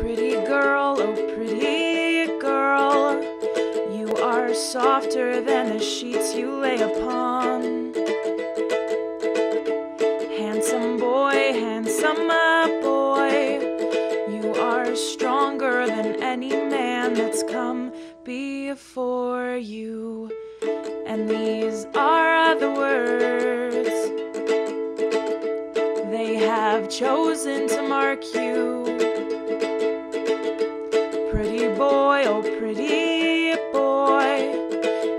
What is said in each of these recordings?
Pretty girl, oh pretty girl, you are softer than the sheets you lay upon. Handsome boy, handsome boy, you are stronger than any man that's come before you. And these are the words they have chosen to mark you. Pretty boy, oh pretty boy,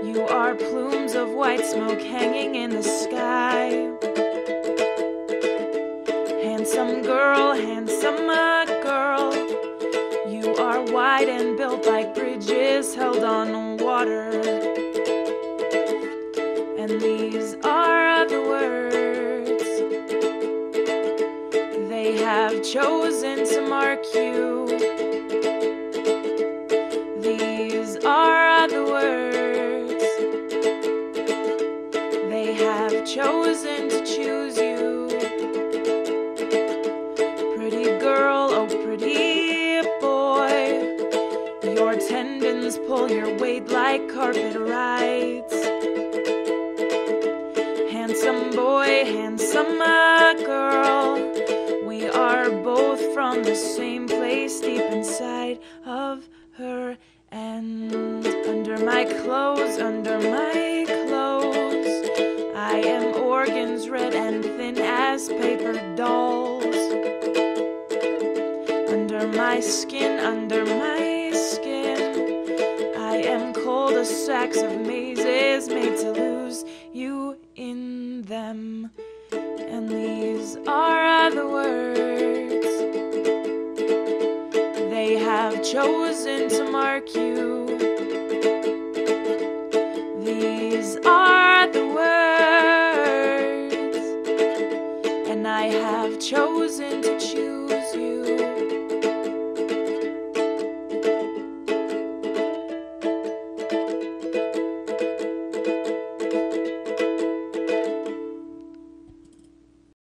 you are plumes of white smoke hanging in the sky. Handsome girl, handsome girl, you are wide and built like bridges held on water. And these are the words they have chosen to mark you. Are the words they have chosen to choose you. Pretty girl, oh pretty boy, your tendons pull your weight like carpet rides. Handsome boy, handsome my clothes, I am organs red and thin as paper dolls. Under my skin, under my skin, I am cold as sacks of mazes made to lose you in them. And these are the words they have chosen to mark you. You.